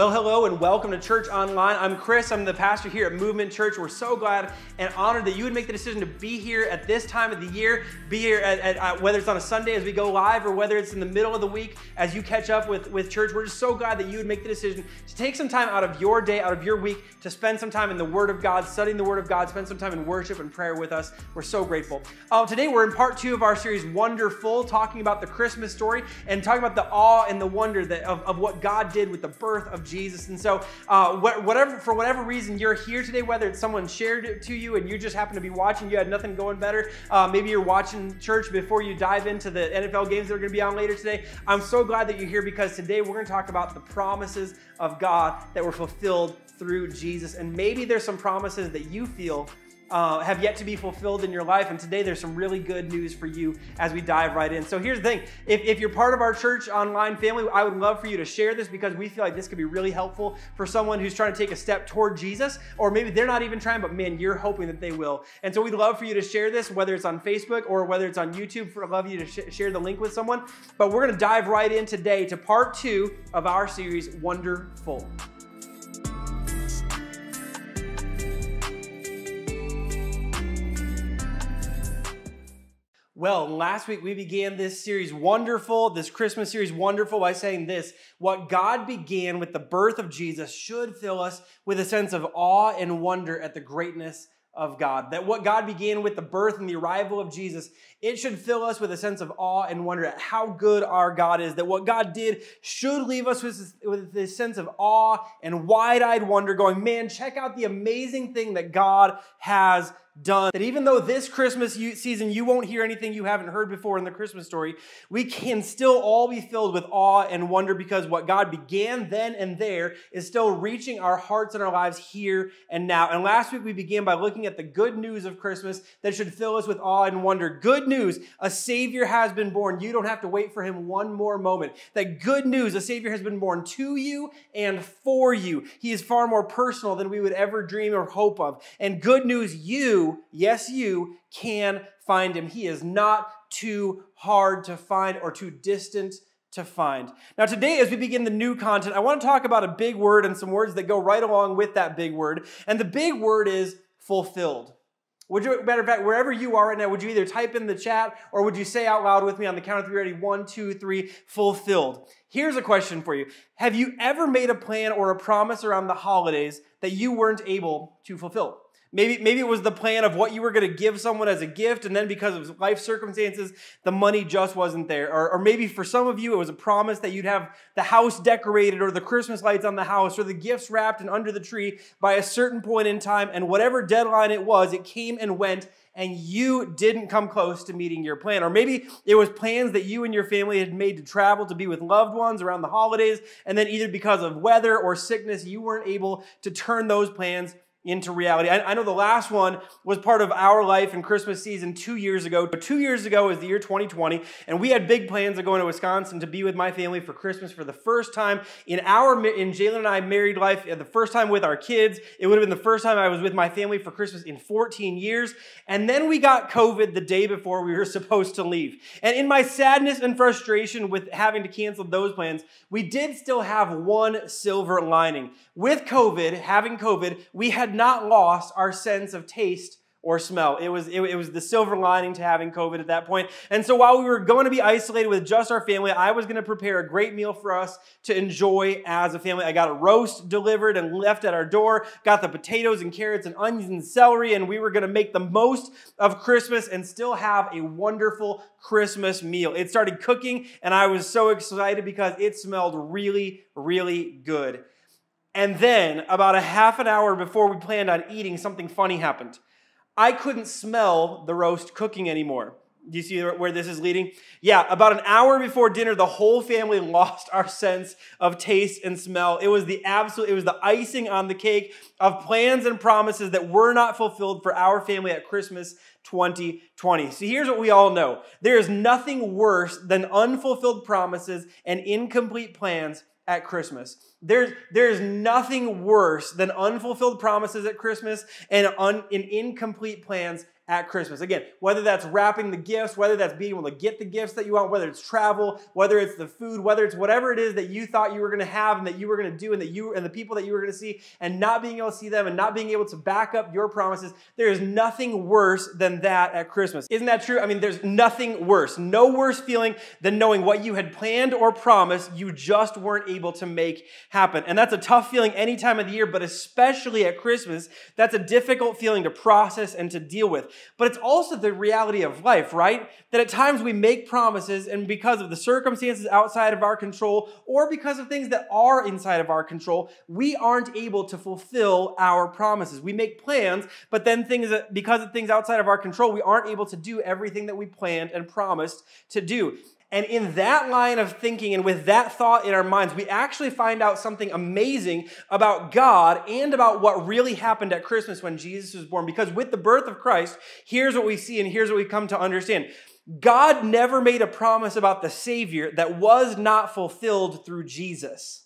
Well, hello and welcome to Church Online. I'm Chris. I'm the pastor here at Movement Church. We're so glad and honored that you would make the decision to be here at this time of the year, be here at, at, at, whether it's on a Sunday as we go live or whether it's in the middle of the week as you catch up with, with church. We're just so glad that you would make the decision to take some time out of your day, out of your week, to spend some time in the Word of God, studying the Word of God, spend some time in worship and prayer with us. We're so grateful. Uh, today, we're in part two of our series, Wonderful, talking about the Christmas story and talking about the awe and the wonder that, of, of what God did with the birth of Jesus. And so, uh, whatever for whatever reason you're here today, whether it's someone shared it to you and you just happen to be watching, you had nothing going better. Uh, maybe you're watching church before you dive into the NFL games that are going to be on later today. I'm so glad that you're here because today we're going to talk about the promises of God that were fulfilled through Jesus. And maybe there's some promises that you feel uh, have yet to be fulfilled in your life. And today there's some really good news for you as we dive right in. So here's the thing if, if you're part of our church online family, I would love for you to share this because we feel like this could be really helpful for someone who's trying to take a step toward Jesus, or maybe they're not even trying, but man, you're hoping that they will. And so we'd love for you to share this, whether it's on Facebook or whether it's on YouTube. For love you to sh- share the link with someone. But we're going to dive right in today to part two of our series, Wonderful. Well, last week we began this series, Wonderful, this Christmas series, Wonderful, by saying this What God began with the birth of Jesus should fill us with a sense of awe and wonder at the greatness of God. That what God began with the birth and the arrival of Jesus, it should fill us with a sense of awe and wonder at how good our God is. That what God did should leave us with, with this sense of awe and wide eyed wonder, going, man, check out the amazing thing that God has done. That even though this Christmas season you won't hear anything you haven't heard before in the Christmas story, we can still all be filled with awe and wonder because what God began then and there is still reaching our hearts and our lives here and now. And last week we began by looking at the good news of Christmas that should fill us with awe and wonder. Good news, a Savior has been born. You don't have to wait for him one more moment. That good news, a Savior has been born to you and for you. He is far more personal than we would ever dream or hope of. And good news, you yes, you can find him. He is not too hard to find or too distant to find. Now, today, as we begin the new content, I want to talk about a big word and some words that go right along with that big word. And the big word is fulfilled. Would you, matter of fact, wherever you are right now, would you either type in the chat or would you say out loud with me on the count of three, ready? One, two, three, fulfilled. Here's a question for you Have you ever made a plan or a promise around the holidays that you weren't able to fulfill? Maybe, maybe it was the plan of what you were going to give someone as a gift, and then because of life circumstances, the money just wasn't there. Or, or maybe for some of you, it was a promise that you'd have the house decorated, or the Christmas lights on the house, or the gifts wrapped and under the tree by a certain point in time, and whatever deadline it was, it came and went, and you didn't come close to meeting your plan. Or maybe it was plans that you and your family had made to travel to be with loved ones around the holidays, and then either because of weather or sickness, you weren't able to turn those plans into reality. I, I, know the last one was part of our life in Christmas season two years ago. Two years ago was the year 2020, and we had big plans of going to Wisconsin to be with my family for Christmas for the first time in our in Jalen and I married life. Uh, the first time with our kids. It would have been the first time I was with my family for Christmas in 14 years. And then we got COVID the day before we were supposed to leave. And in my sadness and frustration with having to cancel those plans, we did still have one silver lining. With COVID, having COVID, we had not lost our sense of taste or smell. It was, it, it, was the silver lining to having COVID at that point. And so while we were going to be isolated with just our family, I was going to prepare a great meal for us to enjoy as a family. I got a roast delivered and left at our door, got the potatoes and carrots and onions and celery, and we were going to make the most of Christmas and still have a wonderful Christmas meal. It started cooking, and I was so excited because it smelled really, really good. And then, about a half an hour before we planned on eating, something funny happened. I couldn't smell the roast cooking anymore. Do you see where this is leading? Yeah, about an hour before dinner, the whole family lost our sense of taste and smell. It was the absolute, it was the icing on the cake of plans and promises that were not fulfilled for our family at Christmas 2020. So here's what we all know there is nothing worse than unfulfilled promises and incomplete plans at Christmas. There's, there's nothing worse than unfulfilled promises at Christmas and, un, and incomplete plans at Christmas. Again, whether that's wrapping the gifts, whether that's being able to get the gifts that you want, whether it's travel, whether it's the food, whether it's whatever it is that you thought you were going to have and that you were going to do and that you and the people that you were going to see and not being able to see them and not being able to back up your promises, there is nothing worse than that at Christmas. Isn't that true? I mean, there's nothing worse. No worse feeling than knowing what you had planned or promised you just weren't able to make happen. And that's a tough feeling any time of the year, but especially at Christmas, that's a difficult feeling to process and to deal with. But it's also the reality of life, right? That at times we make promises, and because of the circumstances outside of our control, or because of things that are inside of our control, we aren't able to fulfill our promises. We make plans, but then things that, because of things outside of our control, we aren't able to do everything that we planned and promised to do. And in that line of thinking and with that thought in our minds, we actually find out something amazing about God and about what really happened at Christmas when Jesus was born. Because with the birth of Christ, here's what we see and here's what we come to understand. God never made a promise about the Savior that was not fulfilled through Jesus.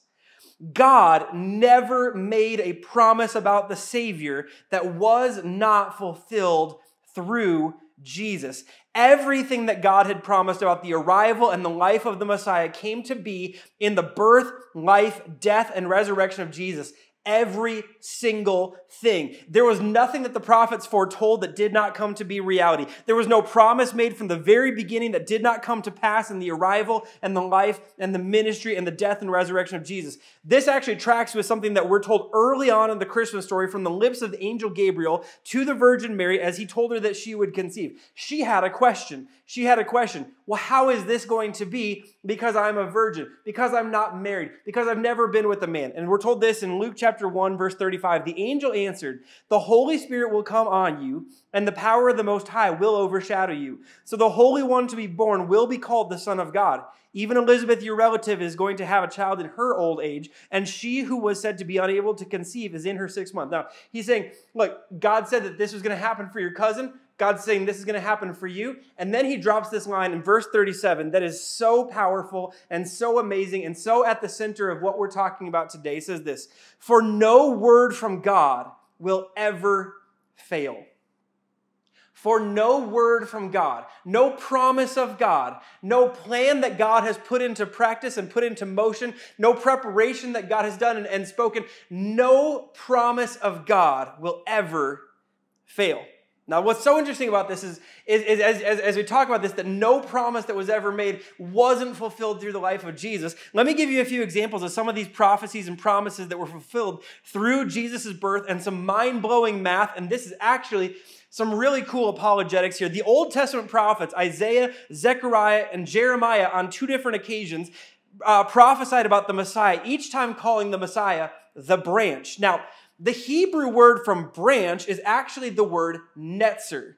God never made a promise about the Savior that was not fulfilled through Jesus. Everything that God had promised about the arrival and the life of the Messiah came to be in the birth, life, death, and resurrection of Jesus every single thing. There was nothing that the prophets foretold that did not come to be reality. There was no promise made from the very beginning that did not come to pass in the arrival and the life and the ministry and the death and resurrection of Jesus. This actually tracks with something that we're told early on in the Christmas story from the lips of the angel Gabriel to the Virgin Mary as he told her that she would conceive. She had a question. She had a question. Well, how is this going to be because I'm a virgin, because I'm not married, because I've never been with a man? And we're told this in Luke chapter 1, verse 35. The angel answered, The Holy Spirit will come on you, and the power of the Most High will overshadow you. So the Holy One to be born will be called the Son of God. Even Elizabeth, your relative, is going to have a child in her old age, and she who was said to be unable to conceive is in her sixth month. Now, he's saying, Look, God said that this was going to happen for your cousin. God's saying this is going to happen for you. And then he drops this line in verse 37 that is so powerful and so amazing and so at the center of what we're talking about today. Says this For no word from God will ever fail. For no word from God, no promise of God, no plan that God has put into practice and put into motion, no preparation that God has done and, and spoken, no promise of God will ever fail. Now, what's so interesting about this is, is, is as, as, as, we talk about this, that no promise that was ever made wasn't fulfilled through the life of Jesus. Let me give you a few examples of some of these prophecies and promises that were fulfilled through Jesus' birth and some mind blowing math. And this is actually some really cool apologetics here. The Old Testament prophets, Isaiah, Zechariah, and Jeremiah, on two different occasions, uh, prophesied about the Messiah, each time calling the Messiah the branch. Now, the Hebrew word from branch is actually the word netzer.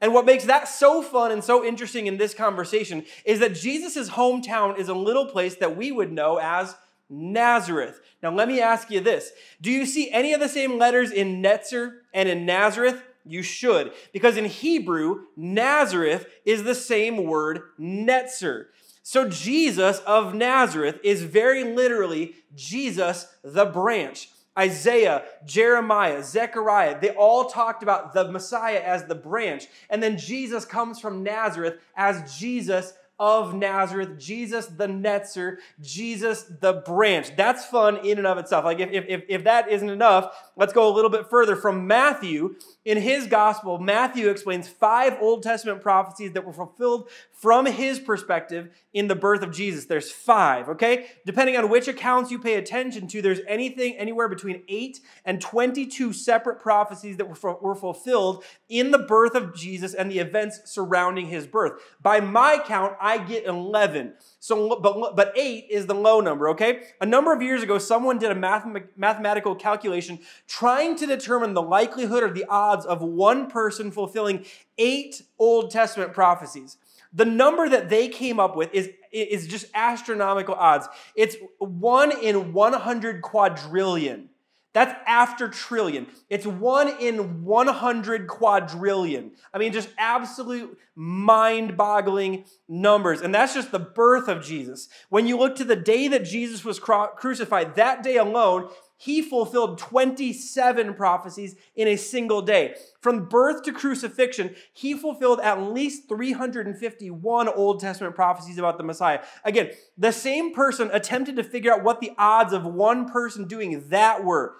And what makes that so fun and so interesting in this conversation is that Jesus' hometown is a little place that we would know as Nazareth. Now, let me ask you this Do you see any of the same letters in Netzer and in Nazareth? You should, because in Hebrew, Nazareth is the same word Netzer. So, Jesus of Nazareth is very literally Jesus the branch. Isaiah, Jeremiah, Zechariah, they all talked about the Messiah as the branch. And then Jesus comes from Nazareth as Jesus of Nazareth, Jesus the netzer, Jesus the branch. That's fun in and of itself. Like, if, if, if that isn't enough, let's go a little bit further. From Matthew, in his gospel, Matthew explains five Old Testament prophecies that were fulfilled from his perspective in the birth of Jesus. There's five, okay? Depending on which accounts you pay attention to, there's anything anywhere between 8 and 22 separate prophecies that were, were fulfilled in the birth of Jesus and the events surrounding his birth. By my count, I get 11. So, but, but eight is the low number, okay? A number of years ago, someone did a math, mathematical calculation trying to determine the likelihood or the odds of one person fulfilling eight Old Testament prophecies. The number that they came up with is, is just astronomical odds. It's one in 100 quadrillion. That's after trillion. It's one in 100 quadrillion. I mean, just absolute mind boggling numbers. And that's just the birth of Jesus. When you look to the day that Jesus was crucified, that day alone, he fulfilled 27 prophecies in a single day. From birth to crucifixion, he fulfilled at least 351 Old Testament prophecies about the Messiah. Again, the same person attempted to figure out what the odds of one person doing that were.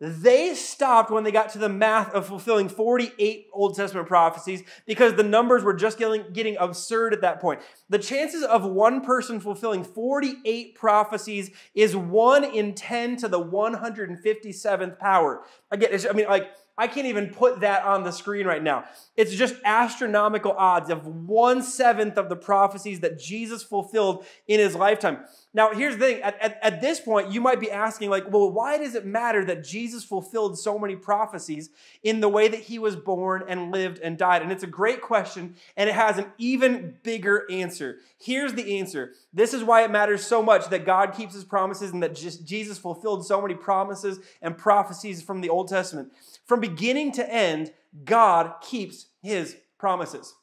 They stopped when they got to the math of fulfilling 48 Old Testament prophecies because the numbers were just getting, getting absurd at that point. The chances of one person fulfilling 48 prophecies is 1 in 10 to the 157th power. Again, I mean, like, I can't even put that on the screen right now. It's just astronomical odds of one seventh of the prophecies that Jesus fulfilled in his lifetime. Now, here's the thing at, at, at, this point, you might be asking, like, well, why does it matter that Jesus fulfilled so many prophecies in the way that he was born and lived and died? And it's a great question, and it has an even bigger answer. Here's the answer this is why it matters so much that God keeps his promises and that Jesus fulfilled so many promises and prophecies from the Old Testament. From beginning to end, God keeps his promises.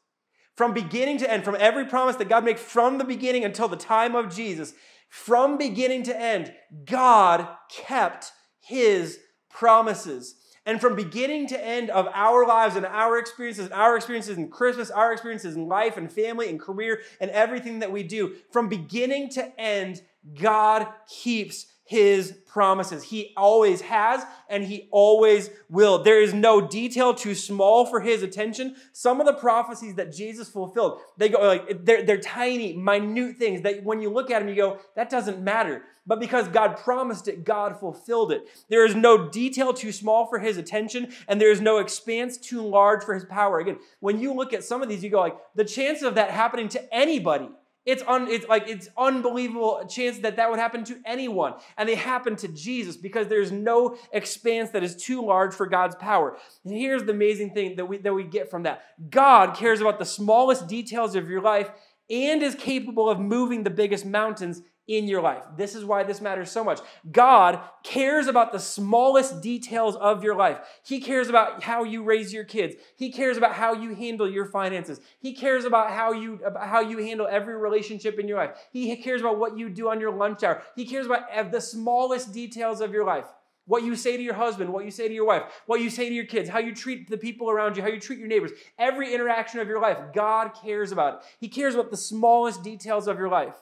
From beginning to end, from every promise that God makes from the beginning until the time of Jesus, from beginning to end, God kept his promises. And from beginning to end of our lives and our experiences, our experiences in Christmas, our experiences in life and family and career and everything that we do, from beginning to end, God keeps his promises. He always has and he always will. There is no detail too small for his attention. Some of the prophecies that Jesus fulfilled, they go like they're, they're tiny, minute things that when you look at them, you go, that doesn't matter. But because God promised it, God fulfilled it. There is no detail too small for his attention, and there is no expanse too large for his power. Again, when you look at some of these, you go like, the chance of that happening to anybody it's, un, it's like it's unbelievable chance that that would happen to anyone. And they happen to Jesus because there's no expanse that is too large for God's power. And here's the amazing thing that we, that we get from that God cares about the smallest details of your life and is capable of moving the biggest mountains in your life. This is why this matters so much. God cares about the smallest details of your life. He cares about how you raise your kids. He cares about how you handle your finances. He cares about how you about how you handle every relationship in your life. He cares about what you do on your lunch hour. He cares about the smallest details of your life. What you say to your husband, what you say to your wife, what you say to your kids, how you treat the people around you, how you treat your neighbors, every interaction of your life, God cares about it. He cares about the smallest details of your life.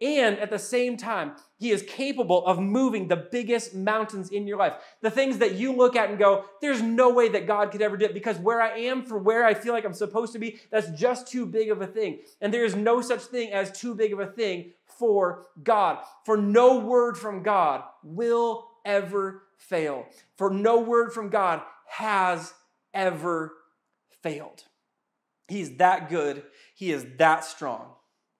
And at the same time, he is capable of moving the biggest mountains in your life. The things that you look at and go, there's no way that God could ever do it because where I am for where I feel like I'm supposed to be, that's just too big of a thing. And there is no such thing as too big of a thing for God. For no word from God will ever fail. For no word from God has ever failed. He's that good. He is that strong.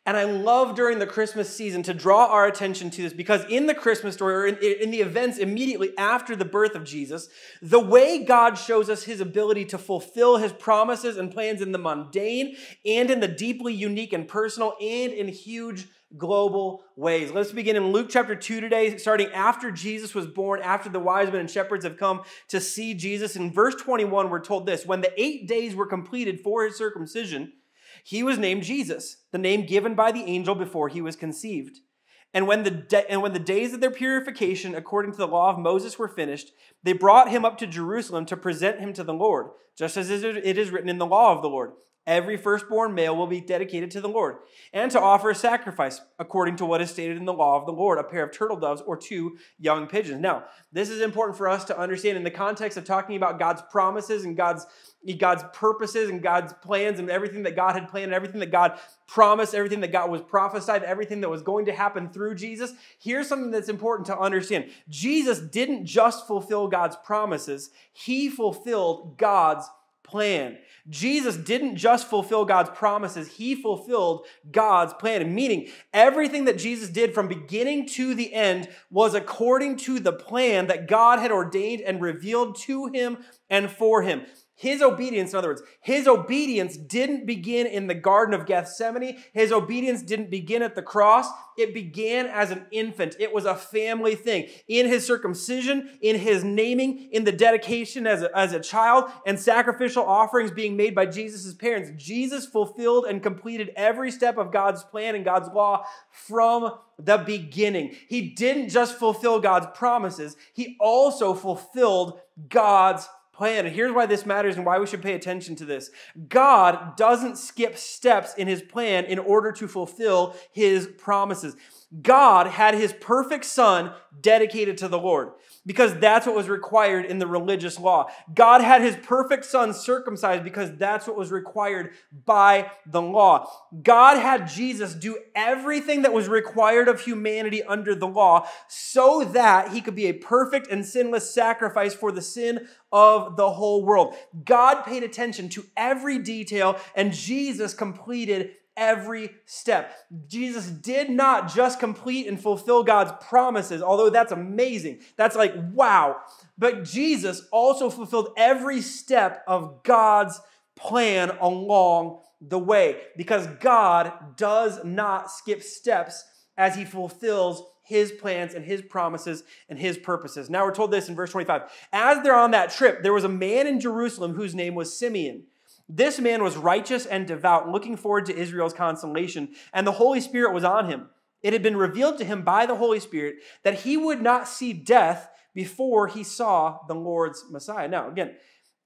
And I love during the Christmas season to draw our attention to this because in the Christmas story, or in, in, the events immediately after the birth of Jesus, the way God shows us his ability to fulfill his promises and plans in the mundane and in the deeply unique and personal and in huge global ways. Let's begin in Luke chapter 2 today, starting after Jesus was born, after the wise men and shepherds have come to see Jesus. In verse 21, we're told this When the eight days were completed for his circumcision, he was named Jesus, the name given by the angel before he was conceived. And when the, de- and when the days of their purification, according to the law of Moses, were finished, they brought him up to Jerusalem to present him to the Lord, just as it is written in the law of the Lord. Every firstborn male will be dedicated to the Lord, and to offer a sacrifice according to what is stated in the law of the Lord a pair of turtle doves or two young pigeons. Now, this is important for us to understand in the context of talking about God's promises and God's, God's purposes and God's plans and everything that God had planned everything that God promised, everything that God was prophesied, everything that was going to happen through Jesus. Here's something that's important to understand Jesus didn't just fulfill God's promises, He fulfilled God's plan. Jesus didn't just fulfill God's promises, he fulfilled God's plan. Meaning, everything that Jesus did from beginning to the end was according to the plan that God had ordained and revealed to him and for him. His obedience, in other words, his obedience didn't begin in the Garden of Gethsemane. His obedience didn't begin at the cross. It began as an infant. It was a family thing. In his circumcision, in his naming, in the dedication as a, as a child, and sacrificial offerings being made by Jesus' parents, Jesus fulfilled and completed every step of God's plan and God's law from the beginning. He didn't just fulfill God's promises, he also fulfilled God's plan. And here's why this matters and why we should pay attention to this. God doesn't skip steps in his plan in order to fulfill his promises. God had his perfect son dedicated to the Lord because that's what was required in the religious law. God had his perfect son circumcised because that's what was required by the law. God had Jesus do everything that was required of humanity under the law so that he could be a perfect and sinless sacrifice for the sin of the whole world. God paid attention to every detail and Jesus completed every step. Jesus did not just complete and fulfill God's promises, although that's amazing. That's like, wow. But Jesus also fulfilled every step of God's plan along the way because God does not skip steps as he fulfills his plans and his promises and his purposes. Now we're told this in verse 25. As they're on that trip, there was a man in Jerusalem whose name was Simeon. This man was righteous and devout, looking forward to Israel's consolation, and the Holy Spirit was on him. It had been revealed to him by the Holy Spirit that he would not see death before he saw the Lord's Messiah. Now, again,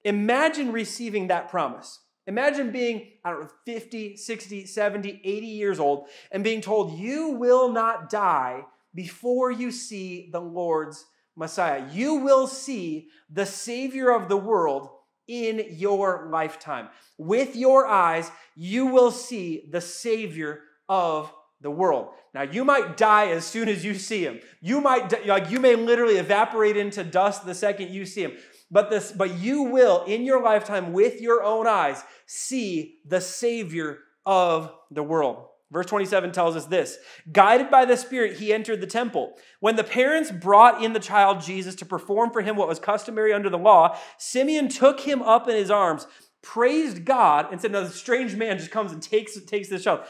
imagine receiving that promise. Imagine being, I don't know, 50, 60, 70, 80 years old and being told you will not die before you see the Lord's Messiah. You will see the Savior of the world in your lifetime. With your eyes, you will see the Savior of the world. Now, you might die as soon as you see him. You might, like, you may literally evaporate into dust the second you see him. But this, but you will, in your lifetime, with your own eyes, see the Savior of the world. Verse 27 tells us this Guided by the Spirit, he entered the temple. When the parents brought in the child Jesus to perform for him what was customary under the law, Simeon took him up in his arms, praised God, and said, "Now, the strange man just comes and takes, takes this child.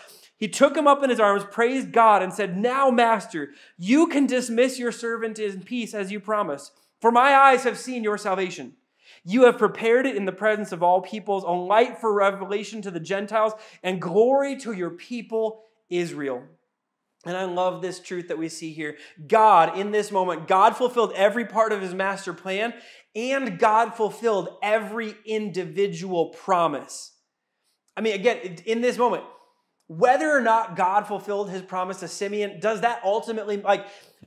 He took him up in his arms, praised God, and said, Now, Master, you can dismiss your servant in peace as you promised, for my eyes have seen your salvation you have prepared it in the presence of all peoples, a light for revelation to the Gentiles, and glory to your people, Israel. And I love this truth that we see here. God, in this moment, God fulfilled every part of his master plan, and God fulfilled every individual promise. I mean, again, in this moment, whether or not God fulfilled his promise to Simeon, does that ultimately, like,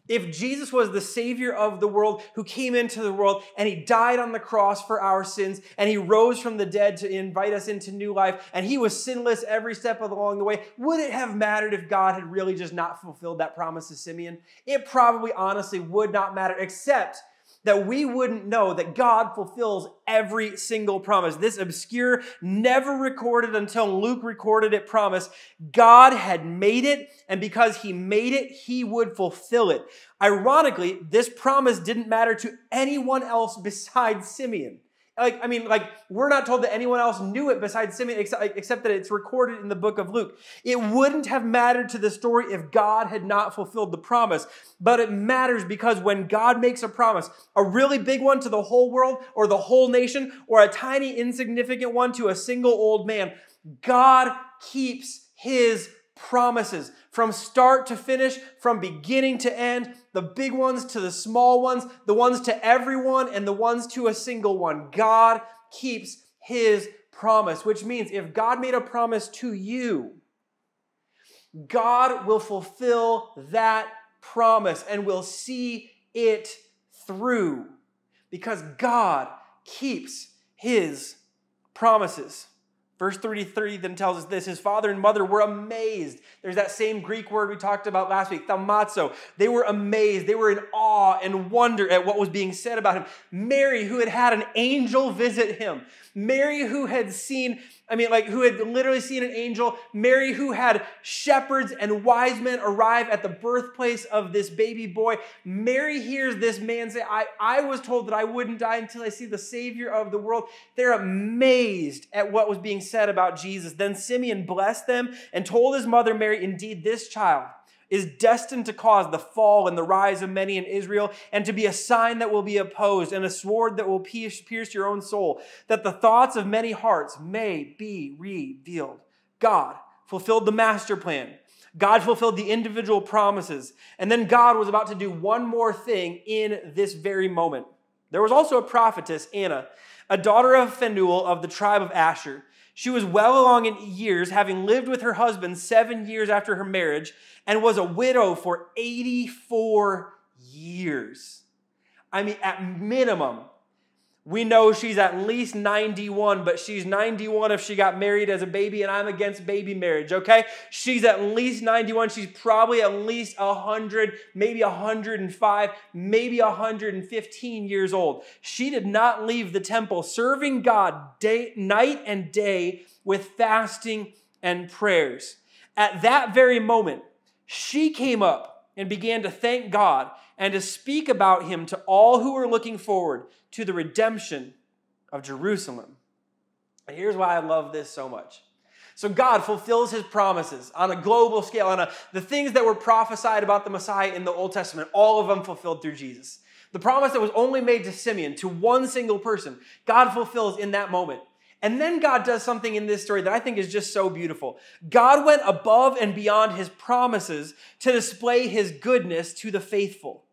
if Jesus was the Savior of the world who came into the world and he died on the cross for our sins and he rose from the dead to invite us into new life and he was sinless every step along the way, would it have mattered if God had really just not fulfilled that promise to Simeon? It probably honestly would not matter, except that we wouldn't know that God fulfills every single promise. This obscure, never recorded until Luke recorded it promise, God had made it, and because He made it, He would fulfill it. Ironically, this promise didn't matter to anyone else besides Simeon. Like, I mean, like, we're not told that anyone else knew it besides Simeon, except, except that it's recorded in the book of Luke. It wouldn't have mattered to the story if God had not fulfilled the promise. But it matters because when God makes a promise, a really big one to the whole world or the whole nation, or a tiny, insignificant one to a single old man, God keeps his promises from start to finish, from beginning to end, the big ones to the small ones, the ones to everyone, and the ones to a single one. God keeps his promise, which means if God made a promise to you, God will fulfill that promise and will see it through because God keeps his promises. Verse 33 then tells us this his father and mother were amazed. There's that same Greek word we talked about last week, thaumazo. They were amazed. They were in awe and wonder at what was being said about him. Mary, who had had an angel visit him, Mary, who had seen I mean, like who had literally seen an angel, Mary, who had shepherds and wise men arrive at the birthplace of this baby boy. Mary hears this man say, I, I was told that I wouldn't die until I see the Savior of the world. They're amazed at what was being said about Jesus. Then Simeon blessed them and told his mother Mary, Indeed, this child is destined to cause the fall and the rise of many in Israel, and to be a sign that will be opposed, and a sword that will pierce, your own soul, that the thoughts of many hearts may be revealed. God fulfilled the master plan. God fulfilled the individual promises. And then God was about to do one more thing in this very moment. There was also a prophetess, Anna, a daughter of Phanuel of the tribe of Asher. She was well along in years, having lived with her husband seven years after her marriage, and was a widow for 84 years. I mean, at minimum, we know she's at least 91, but she's 91 if she got married as a baby, and I'm against baby marriage, okay? She's at least 91. She's probably at least 100, maybe 105, maybe 115 years old. She did not leave the temple, serving God day, night and day with fasting and prayers. At that very moment, she came up and began to thank God and to speak about him to all who are looking forward to the redemption of Jerusalem. And here's why I love this so much. So God fulfills his promises on a global scale, on a, the things that were prophesied about the Messiah in the Old Testament, all of them fulfilled through Jesus. The promise that was only made to Simeon, to one single person, God fulfills in that moment. And then God does something in this story that I think is just so beautiful. God went above and beyond his promises to display his goodness to the faithful.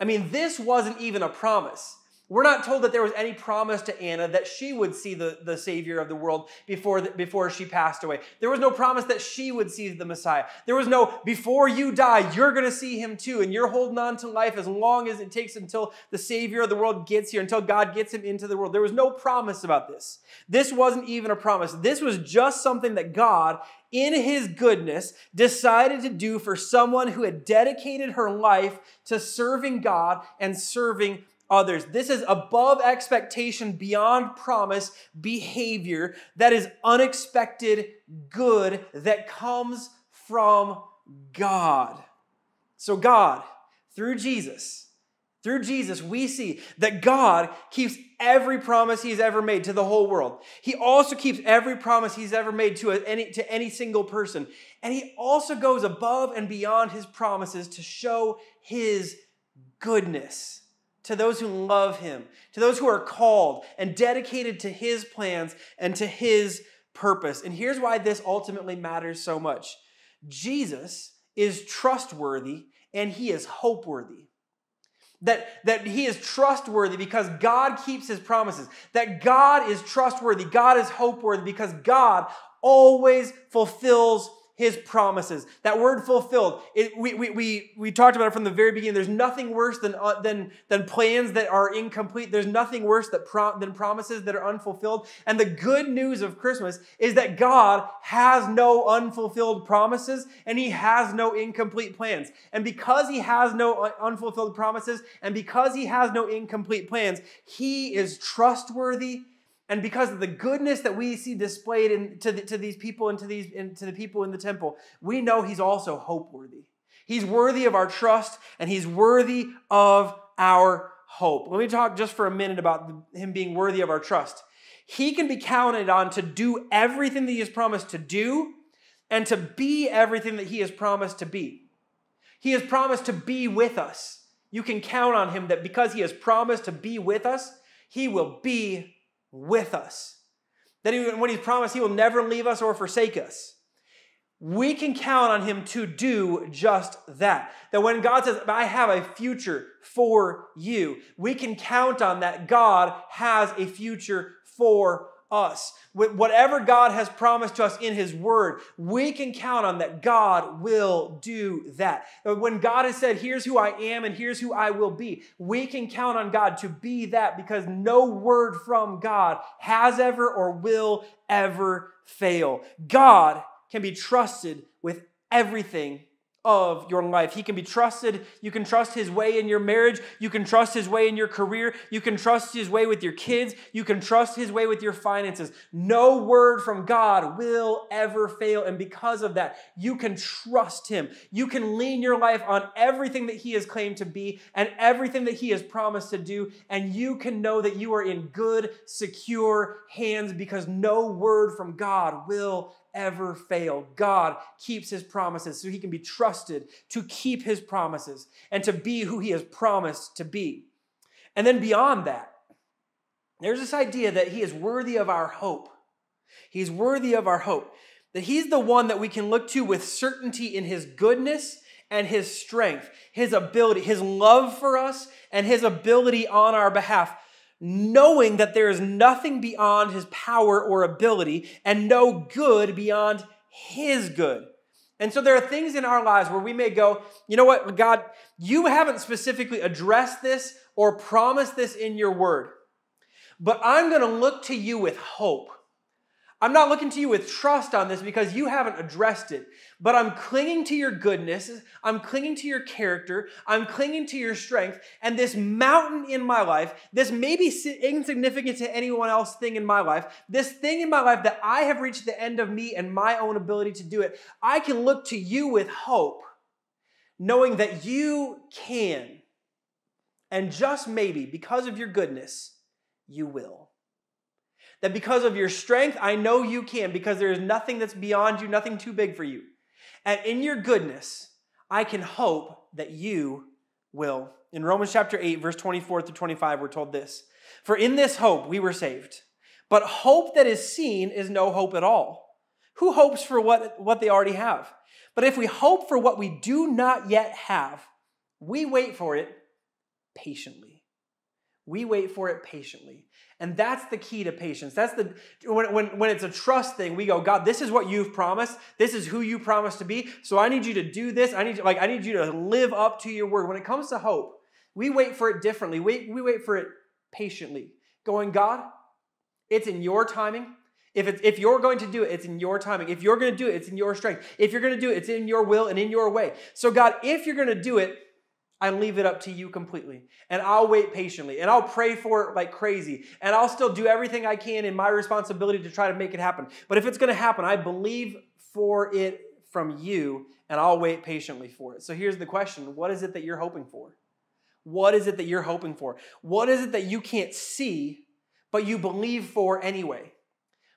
I mean, this wasn't even a promise. We're not told that there was any promise to Anna that she would see the, the Savior of the world before, the, before she passed away. There was no promise that she would see the Messiah. There was no, before you die, you're going to see him too, and you're holding on to life as long as it takes until the Savior of the world gets here, until God gets him into the world. There was no promise about this. This wasn't even a promise. This was just something that God, in his goodness, decided to do for someone who had dedicated her life to serving God and serving others. This is above expectation, beyond promise behavior that is unexpected good that comes from God. So, God, through Jesus, through Jesus, we see that God keeps every promise he's ever made to the whole world. He also keeps every promise he's ever made to any, to any single person. And he also goes above and beyond his promises to show his goodness to those who love him, to those who are called and dedicated to his plans and to his purpose. And here's why this ultimately matters so much Jesus is trustworthy and he is hope worthy. That, that he is trustworthy because God keeps his promises. That God is trustworthy. God is hope worthy because God always fulfills his promises. That word fulfilled, it, we, we, we, we talked about it from the very beginning. There's nothing worse than, uh, than, than plans that are incomplete. There's nothing worse that pro- than promises that are unfulfilled. And the good news of Christmas is that God has no unfulfilled promises and he has no incomplete plans. And because he has no unfulfilled promises and because he has no incomplete plans, he is trustworthy and because of the goodness that we see displayed in, to, the, to these people and to, these, and to the people in the temple, we know he's also hope worthy. He's worthy of our trust and he's worthy of our hope. Let me talk just for a minute about him being worthy of our trust. He can be counted on to do everything that he has promised to do and to be everything that he has promised to be. He has promised to be with us. You can count on him that because he has promised to be with us, he will be with us. That even when He's promised He will never leave us or forsake us. We can count on Him to do just that. That when God says, I have a future for you, we can count on that God has a future for us. With whatever God has promised to us in His Word, we can count on that God will do that. When God has said, Here's who I am and here's who I will be, we can count on God to be that because no word from God has ever or will ever fail. God can be trusted with everything of your life. He can be trusted. You can trust his way in your marriage. You can trust his way in your career. You can trust his way with your kids. You can trust his way with your finances. No word from God will ever fail. And because of that, you can trust him. You can lean your life on everything that he has claimed to be and everything that he has promised to do. And you can know that you are in good, secure hands because no word from God will ever fail. God keeps his promises so he can be trusted to keep his promises and to be who he has promised to be. And then beyond that, there's this idea that he is worthy of our hope. He's worthy of our hope. That he's the one that we can look to with certainty in his goodness and his strength, his ability, his love for us, and his ability on our behalf knowing that there is nothing beyond his power or ability and no good beyond his good. And so there are things in our lives where we may go, you know what, God, you haven't specifically addressed this or promised this in your word, but I'm going to look to you with hope. I'm not looking to you with trust on this because you haven't addressed it, but I'm clinging to your goodness. I'm clinging to your character. I'm clinging to your strength. And this mountain in my life, this may be insignificant to anyone else thing in my life, this thing in my life that I have reached the end of me and my own ability to do it, I can look to you with hope, knowing that you can. And just maybe, because of your goodness, you will. That because of your strength, I know you can, because there is nothing that's beyond you, nothing too big for you. And in your goodness, I can hope that you will. In Romans chapter 8, verse 24 through 25, we're told this For in this hope we were saved. But hope that is seen is no hope at all. Who hopes for what, what they already have? But if we hope for what we do not yet have, we wait for it patiently. We wait for it patiently. And that's the key to patience. That's the when, when, when it's a trust thing, we go, God, this is what you've promised. This is who you promised to be. So I need you to do this. I need like I need you to live up to your word. When it comes to hope, we wait for it differently. We, we wait for it patiently. Going, God, it's in your timing. If, it's, if you're going to do it, it's in your timing. If you're going to do it, it's in your strength. If you're going to do it, it's in your will and in your way. So, God, if you're going to do it, I leave it up to you completely. And I'll wait patiently. And I'll pray for it like crazy. And I'll still do everything I can in my responsibility to try to make it happen. But if it's going to happen, I believe for it from you and I'll wait patiently for it. So here's the question What is it that you're hoping for? What is it that you're hoping for? What is it that you can't see, but you believe for anyway?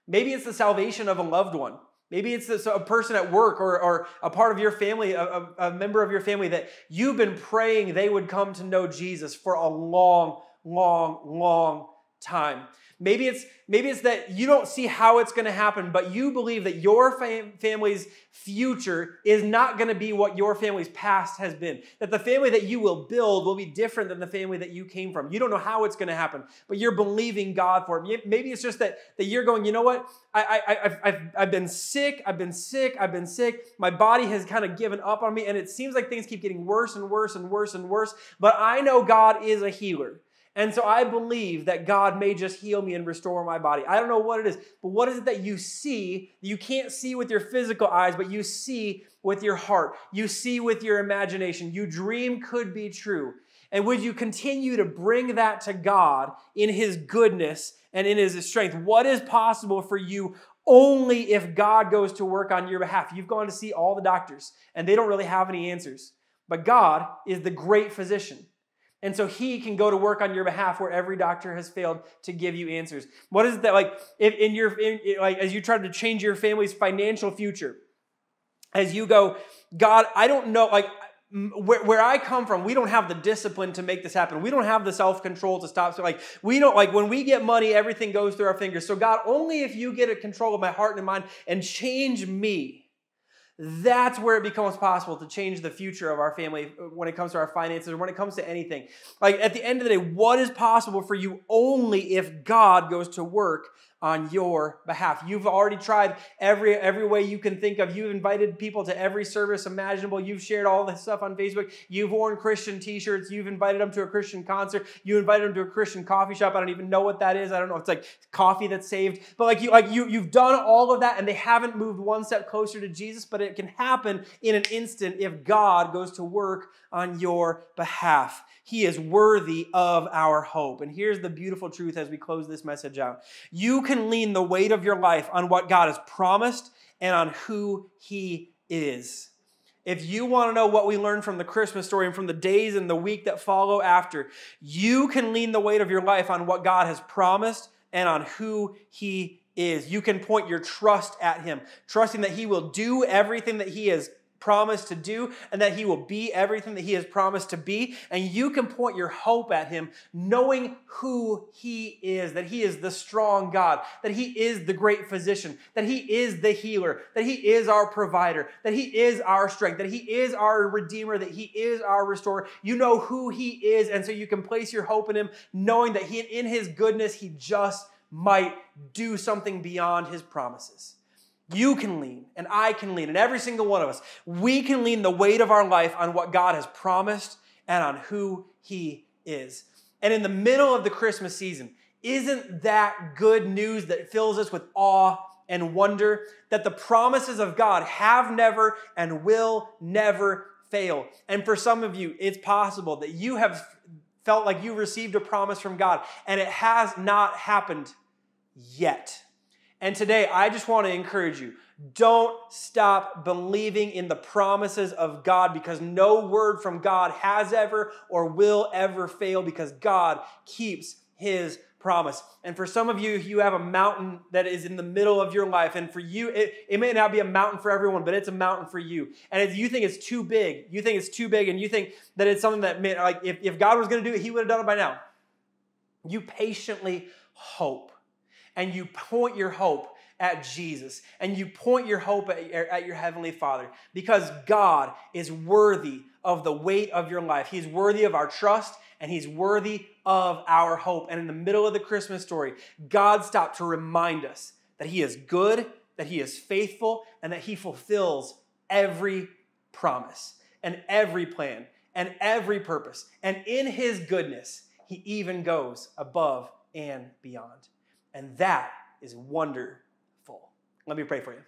Maybe it's the salvation of a loved one. Maybe it's this, a person at work or, or a part of your family, a, a member of your family that you've been praying they would come to know Jesus for a long, long, long time. Maybe it's maybe it's that you don't see how it's going to happen, but you believe that your fam- family's future is not going to be what your family's past has been. That the family that you will build will be different than the family that you came from. You don't know how it's going to happen, but you're believing God for it. Maybe it's just that that you're going. You know what? I, I, I've, I've, I've been sick. I've been sick. I've been sick. My body has kind of given up on me, and it seems like things keep getting worse and worse and worse and worse. But I know God is a healer. And so I believe that God may just heal me and restore my body. I don't know what it is, but what is it that you see? You can't see with your physical eyes, but you see with your heart. You see with your imagination. You dream could be true. And would you continue to bring that to God in His goodness and in His strength? What is possible for you only if God goes to work on your behalf? You've gone to see all the doctors, and they don't really have any answers. But God is the great physician. And so he can go to work on your behalf where every doctor has failed to give you answers. What is it that like if in your in, like as you try to change your family's financial future? As you go, God, I don't know like where, where, I come from, we don't have the discipline to make this happen. We don't have the self control to stop. So, like, we don't, like, when we get money, everything goes through our fingers. So, God, only if you get a control of my heart and mind and change me, that's where it becomes possible to change the future of our family when it comes to our finances or when it comes to anything. Like at the end of the day, what is possible for you only if God goes to work on your behalf. You've already tried every every way you can think of. You've invited people to every service imaginable. You've shared all this stuff on Facebook. You've worn Christian t-shirts. You've invited them to a Christian concert. You invited them to a Christian coffee shop. I don't even know what that is. I don't know. It's like coffee that's saved. But like you like you you've done all of that and they haven't moved one step closer to Jesus, but it can happen in an instant if God goes to work on your behalf. He is worthy of our hope. And here's the beautiful truth as we close this message out. You can lean the weight of your life on what God has promised and on who he is. If you want to know what we learned from the Christmas story and from the days and the week that follow after, you can lean the weight of your life on what God has promised and on who He is. You can point your trust at Him, trusting that He will do everything that He has promised to do and that he will be everything that he has promised to be. And you can point your hope at him, knowing who he is that he is the strong God, that he is the great physician, that he is the healer, that he is our provider, that he is our strength, that he is our redeemer, that he is our restorer. You know who he is. And so you can place your hope in him, knowing that he, in his goodness, he just might do something beyond his promises. You can lean, and I can lean, and every single one of us, we can lean the weight of our life on what God has promised and on who He is. And in the middle of the Christmas season, isn't that good news that fills us with awe and wonder that the promises of God have never and will never fail? And for some of you, it's possible that you have felt like you received a promise from God and it has not happened yet. And today, I just want to encourage you don't stop believing in the promises of God because no word from God has ever or will ever fail because God keeps his promise. And for some of you, you have a mountain that is in the middle of your life. And for you, it, it may not be a mountain for everyone, but it's a mountain for you. And if you think it's too big, you think it's too big, and you think that it's something that, like, if, if God was going to do it, he would have done it by now. You patiently hope and you point your hope at Jesus and you point your hope at, at, your Heavenly Father because God is worthy of the weight of your life. He's worthy of our trust and He's worthy of our hope. And in the middle of the Christmas story, God stopped to remind us that He is good, that He is faithful, and that He fulfills every promise and every plan and every purpose. And in His goodness, He even goes above and beyond. And that is wonderful. Let me pray for you.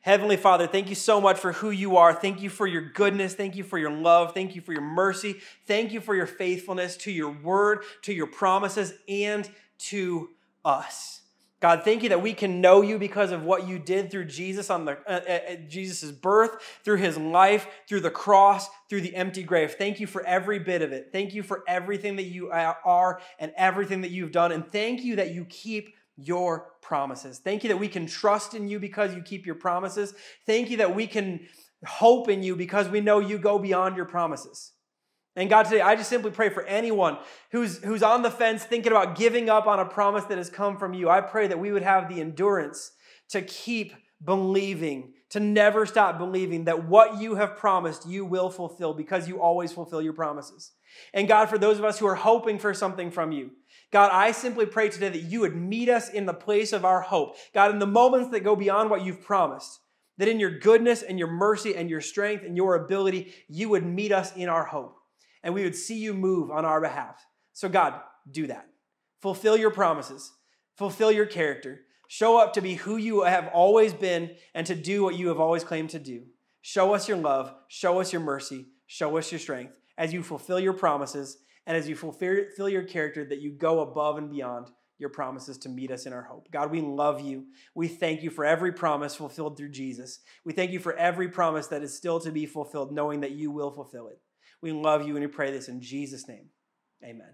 Heavenly Father, thank you so much for who you are. Thank you for your goodness. Thank you for your love. Thank you for your mercy. Thank you for your faithfulness to your word, to your promises, and to us. God, thank you that we can know you because of what you did through Jesus on the uh, uh, uh Jesus' birth, through his life, through the cross, through the empty grave. Thank you for every bit of it. Thank you for everything that you are and everything that you've done. And thank you that you keep your promises. Thank you that we can trust in you because you keep your promises. Thank you that we can hope in you because we know you go beyond your promises. And God, today, I just simply pray for anyone who's, who's on the fence thinking about giving up on a promise that has come from you. I pray that we would have the endurance to keep believing, to never stop believing that what you have promised you will fulfill because you always fulfill your promises. And God, for those of us who are hoping for something from you, God, I simply pray today that you would meet us in the place of our hope. God, in the moments that go beyond what you've promised, that in your goodness and your mercy and your strength and your ability, you would meet us in our hope and we would see you move on our behalf. So, God, do that. Fulfill your promises, fulfill your character, show up to be who you have always been and to do what you have always claimed to do. Show us your love, show us your mercy, show us your strength as you fulfill your promises and as you fulfill your character that you go above and beyond your promises to meet us in our hope. God, we love you. We thank you for every promise fulfilled through Jesus. We thank you for every promise that is still to be fulfilled, knowing that you will fulfill it. We love you and we pray this in Jesus' name. Amen.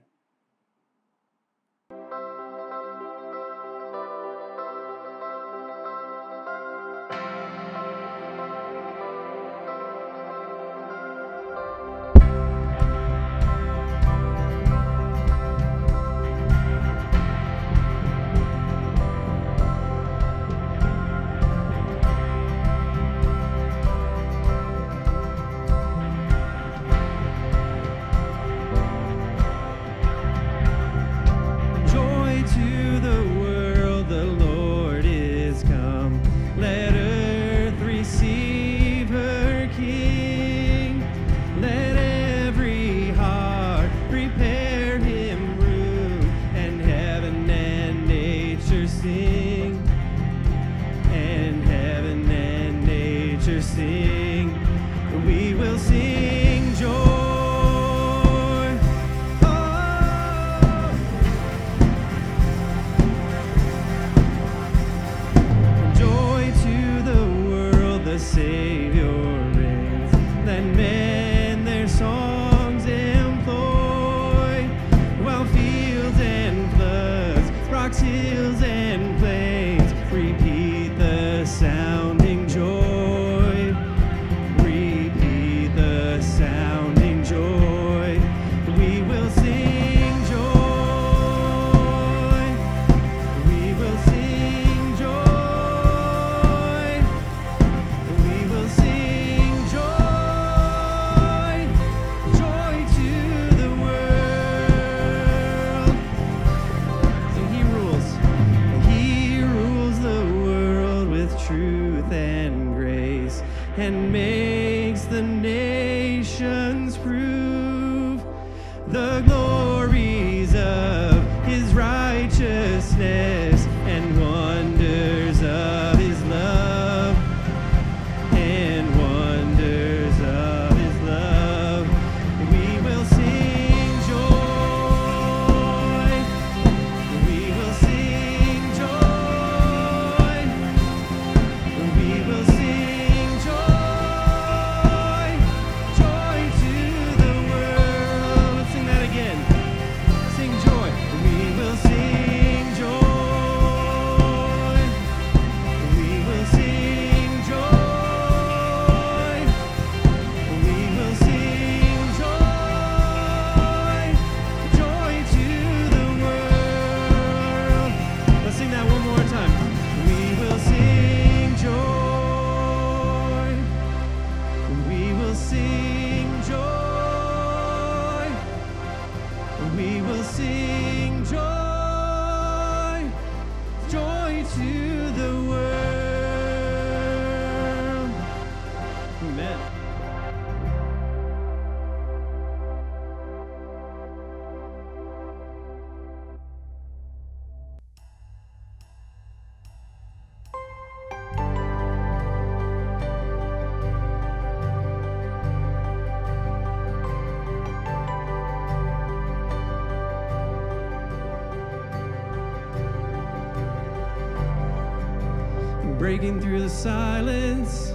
breaking through the silence,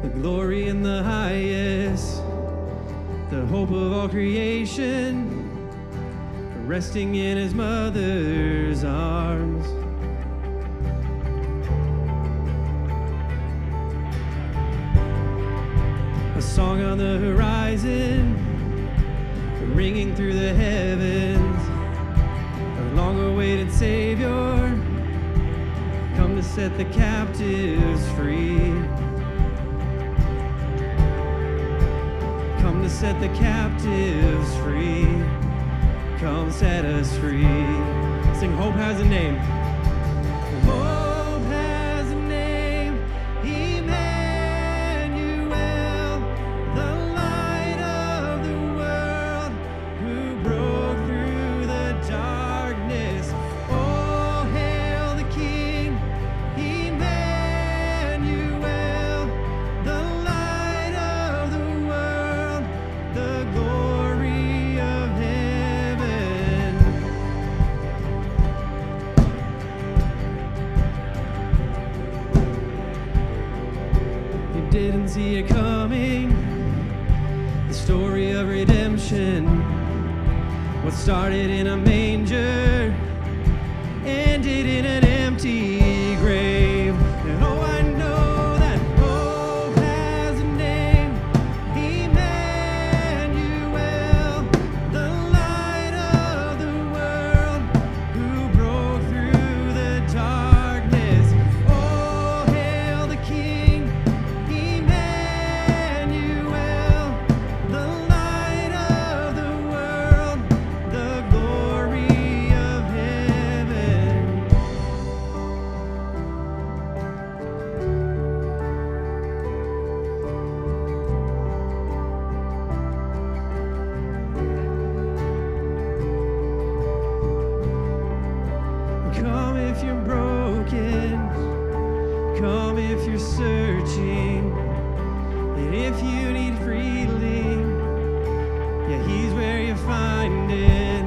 the glory in the highest, the hope of all creation, resting in his mother's arms. A song on the horizon, ringing through the heavens, a long awaited Savior set the captives free. Come to set the captives free. Come set us free. Sing, Hope has a name. Come if you're searching, and if you need freely, yeah, He's where you find it.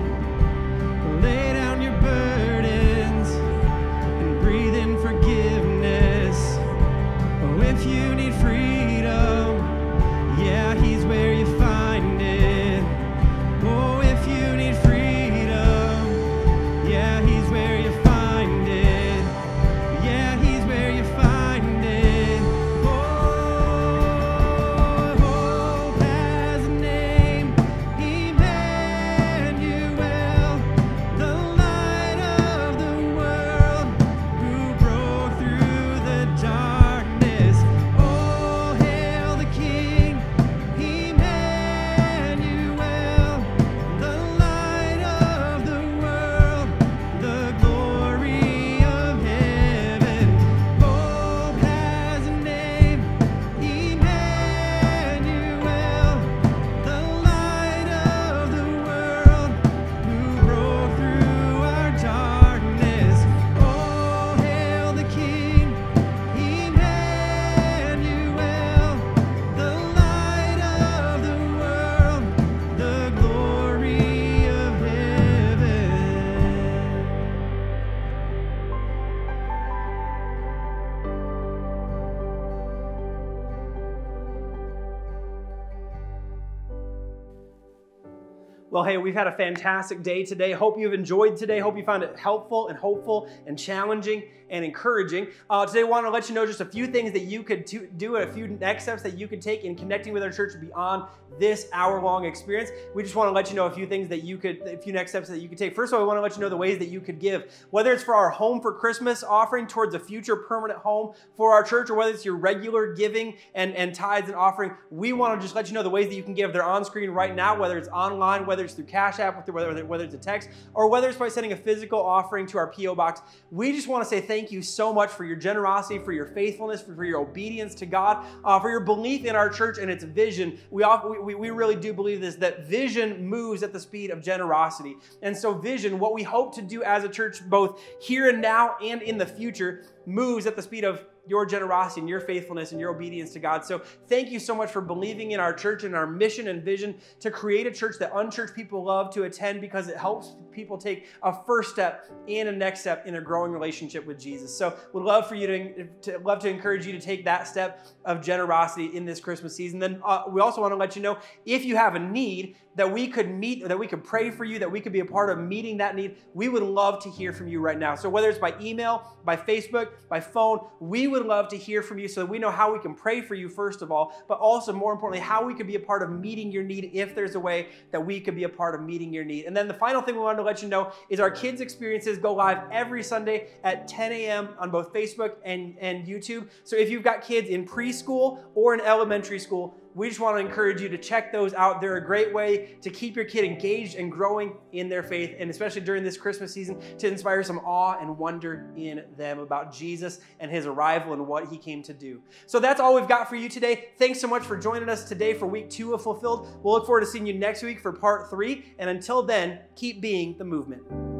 Well, hey, we've had a fantastic day today. Hope you've enjoyed today. Hope you found it helpful and hopeful and challenging and encouraging. Uh, today, I want to let you know just a few things that you could do, a few next steps that you could take in connecting with our church beyond this hour long experience. We just want to let you know a few things that you could, a few next steps that you could take. First of all, we want to let you know the ways that you could give, whether it's for our Home for Christmas offering towards a future permanent home for our church, or whether it's your regular giving and, and tithes and offering. We want to just let you know the ways that you can give. They're on screen right now, whether it's online, whether it's through Cash App, whether, whether it's a text, or whether it's by sending a physical offering to our P.O. box. We just want to say thank you so much for your generosity, for your faithfulness, for, your obedience to God, uh, for your belief in our church and its vision. We, we, we really do believe this that vision moves at the speed of generosity. And so, vision, what we hope to do as a church, both here and now and in the future, moves at the speed of your generosity and your faithfulness and your obedience to God. So thank you so much for believing in our church and our mission and vision to create a church that unchurched people love to attend because it helps people take a first step and a next step in a growing relationship with Jesus. So would love for you to, to love to encourage you to take that step of generosity in this Christmas season. Then uh, we also want to let you know if you have a need that we could meet, that we could pray for you, that we could be a part of meeting that need, we would love to hear from you right now. So whether it's by email, by Facebook, by phone, we would love to hear from you so that we know how we can pray for you, first of all, but also more importantly, how we could be a part of meeting your need if there's a way that we could be a part of meeting your need. And then the final thing we wanted to let you know is our kids' experiences go live every Sunday at 10 a.m. on both Facebook and, and YouTube. So if you've got kids in preschool or in elementary school, we just want to encourage you to check those out. They're a great way to keep your kid engaged and growing in their faith, and especially during this Christmas season, to inspire some awe and wonder in them about Jesus and his arrival and what he came to do. So that's all we've got for you today. Thanks so much for joining us today for week two of Fulfilled. We'll look forward to seeing you next week for part three. And until then, keep being the movement.